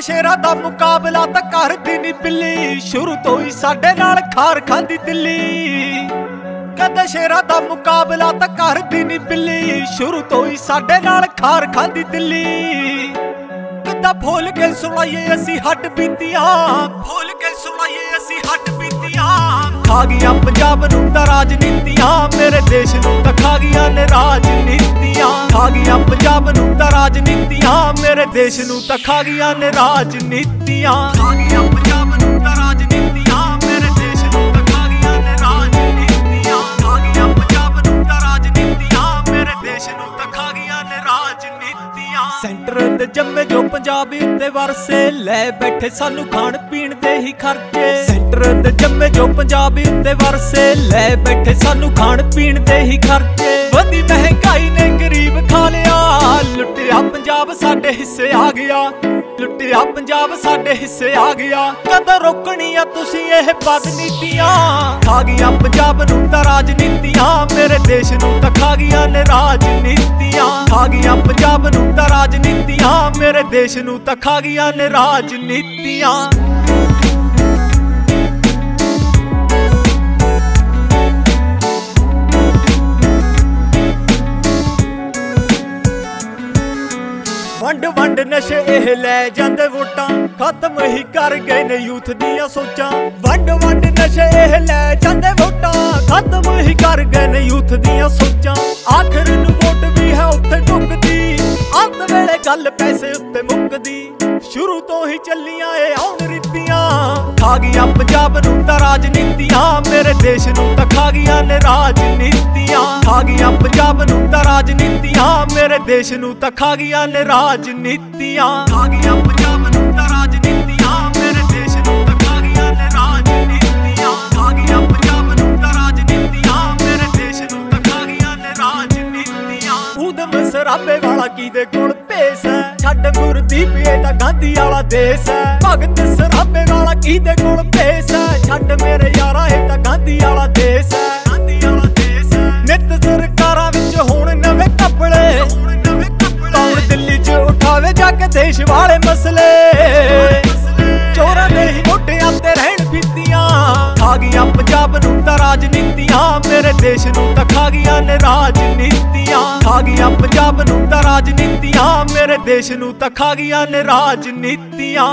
ਕਦੇ ਸ਼ੇਰਾ ਦਾ ਮੁਕਾਬਲਾ ਤਾਂ ਕਰਦੀ ਨਹੀਂ ਬਿੱਲੀ। ਸ਼ੁਰੂ ਤੋਂ ਹੀ ਸਾਡੇ ਨਾਲ ਖਾਰ ਖਾਂਦੀ ਦਿੱਲੀ। ਕਦੇ ਸ਼ੇਰਾ ਦਾ ਮੁਕਾਬਲਾ ਤਾਂ ਕਰਦੀ ਨਹੀਂ ਬਿੱਲੀ। ਸ਼ੁਰੂ ਤੋਂ ਹੀ ਸਾਡੇ ਨਾਲ ਖਾਰ ਖਾਂਦੀ ਦਿੱਲੀ। ਕਿੱਦਾਂ ਫੋਲ ਕੇ ਸੁਣਾਈਏ ਅਸੀਂ ਹੱਟ ਬੀਤੀਆਂ। ਫੋਲ ਕੇ ਸੁਣਾਈਏ ਅਸੀਂ ਹੱਟ ਬੀਤੀਆਂ। ਖਾ ਗਈਆਂ ਪੰਜਾਬ ਨੂੰ ਤਾਂ ਰਾਜਨੀਤੀਆਂ। ਮੇਰੇ ਦੇਸ਼ ਨੂੰ ਤਾਂ ਖਾ ਗਈਆਂ ਨੇ ਰਾਜਨੀਤੀਆਂ। ਖਾ ਗਈਆਂ ਪੰਜਾਬ ਨੂੰ ਤਾਂ ਰਾਜਨੀਤੀਆਂ, ਮੇਰੇ ਦੇਸ਼ ਨੂੰ ਤਾਂ ਖਾ ਗਈਆਂ ਨੇ ਰਾਜਨੀਤੀਆਂ। ਖਾ ਗਈਆਂ ਪੰਜਾਬ ਨੂੰ ਤਾਂ ਰਾਜਨੀਤੀਆਂ, ਮੇਰੇ ਦੇਸ਼ ਨੂੰ ਤਾਂ ਖਾ ਗਈਆਂ ਨੇ ਰਾਜਨੀਤੀਆਂ। ਖਾ ਗਈਆਂ ਪੰਜਾਬ ਨੂੰ ਤਾਂ ਰਾਜਨੀਤੀਆਂ, ਮੇਰੇ ਦੇਸ਼ ਨੂੰ ਤਾਂ ਖਾ ਗਈਆਂ ਨੇ ਰਾਜਨੀਤੀਆਂ। ਸੈਂਟਰ ਤੇ ਜੰਮੇ ਜੋ ਪੰਜਾਬੀ ਉੱਤੇ ਵਰਸੇ, ਲੈ ਬੈਠੇ ਸਾਨੂੰ ਖਾਣ ਪੀਣ ਦੇ ਹੀ ਖਰਚੇ। ਸੈਂਟਰ ਤੇ ਜੰਮੇ ਜੋ ਪੰਜਾਬੀ ਉੱਤੇ ਵਰਸੇ, ਲੈ ਬੈਠੇ ਸਾਨੂੰ ਖਾਣ ਪੀਣ ਦੇ ਹੀ ਖਰਚੇ। ਵਧੀ ਮਹਿੰਗਾਈ ਨੇ ਗਿਆ। ਲੁੱਟਿਆ ਪੰਜਾਬ ਸਾਡੇ ਹਿੱਸੇ ਆ ਗਿਆ। ਕਦੋਂ ਰੋਕਣੀ ਆ ਤੁਸੀਂ ਇਹ ਬਦਨੀਤੀਆਂ? ਖਾ ਗਈਆਂ ਪੰਜਾਬ ਨੂੰ ਤਾਂ ਰਾਜਨੀਤੀਆਂ। ਮੇਰੇ ਦੇਸ਼ ਨੂੰ ਤਾਂ ਖਾ ਗਈਆਂ ਨੇ ਰਾਜਨੀਤੀਆਂ। ਖਾ ਗਈਆਂ ਪੰਜਾਬ ਨੂੰ ਤਾਂ ਰਾਜਨੀਤੀਆਂ। ਮੇਰੇ ਦੇਸ਼ ਨੂੰ ਤਾਂ ਖਾ ਗਈਆਂ ਨੇ ਰਾਜਨੀਤੀਆਂ। ਵੰਡ ਵੰਡ ਨਸ਼ੇ ਇਹ ਲੈ ਜਾਂਦੇ ਵੋਟਾਂ। ਖਤਮ ਹੀ ਕਰ ਗਏ ਨੇ ਯੂਥ ਦੀਆਂ ਸੋਚਾਂ। ਵੰਡ ਵੰਡ ਨਸ਼ੇ ਇਹ ਲੈ ਜਾਂਦੇ ਵੋਟਾਂ। ਖਤਮ ਹੀ ਕਰ ਗਏ ਨੇ ਯੂਥ ਦੀਆਂ ਸੋਚਾਂ। ਆਖਰ ਨੂੰ ਵੋਟ ਵੀ ਹੈ ਉੱਥੇ ਟੁੱਕਦੀ ਅੰਤ ਵੇਲੇ ਗੱਲ ਪੈਸੇ ਉੱਤੇ ਮੁੱਕਦੀ। ਸ਼ੁਰੂ ਤੋਂ ਹੀ ਚੱਲੀਆਂ ਏ ਆਉਣ ਰੀਤੀਆਂ। ਖਾ ਗਈਆਂ ਪੰਜਾਬ ਨੂੰ ਤਾਂ ਰਾਜਨੀਤੀਆਂ। ਮੇਰੇ ਦੇਸ਼ ਨੂੰ ਤਾਂ ਖਾ ਗਈਆਂ ਨੇ ਰਾਜਨੀਤੀਆਂ। ਖਾ ਗਈਆਂ ਪੰਜਾਬ ਨੂੰ ਤਾਂ ਰਾਜਨੀਤੀਆਂ। ਮੇਰੇ ਦੇਸ਼ ਨੂੰ ਤਾਂ ਖਾ ਗਈਆਂ ਨੇ ਰਾਜਨੀਤੀਆਂ। ਖਾ ਗਈਆਂ ਪੰਜਾਬ ਨੂੰ ਤਾਂ ਸਰਾਬੇ ਵਾਲਾ ਕਿਹਦੇ ਕੋਲ ਭੇਸ ਹੈ? ਛੱਡ ਗੁਰਦੀਪ, ਇਹ ਤਾਂ ਗਾਂਧੀ ਵਾਲਾ ਦੇਸ਼ ਹੈ। ਭਗਤ ਸਰਾਬੇ ਵਾਲਾ ਕਿਹਦੇ ਕੋਲ ਭੇਸ ਹੈ? ਛੱਡ ਮੇਰੇ ਯਾਰਾ, ਇਹ ਤਾਂ ਗਾਂਧੀ ਵਾਲਾ ਦੇਸ਼ ਹੈ। ਗਾਂਧੀ ਵਾਲਾ ਦੇਸ਼ ਹੈ। ਨਿਤ ਸਰਕਾਰਾਂ ਵਿੱਚ ਹੁਣ ਨਵੇਂ ਕੱਪੜੇ ਕੌਣ ਦਿੱਲੀ 'ਚ ਉਠਾਵੇ, ਜਾ ਕੇ ਦੇਸ਼ ਵਾਲੇ ਗਈਆਂ ਨੇ ਰਾਜਨੀਤੀਆਂ, ਖਾ ਗਈਆਂ ਪੰਜਾਬ ਨੂੰ ਤਾਂ ਰਾਜਨੀਤੀਆਂ, ਮੇਰੇ ਦੇਸ਼ ਨੂੰ ਤਾਂ ਖਾ ਗਈਆਂ ਨੇ ਰਾਜਨੀਤੀਆਂ।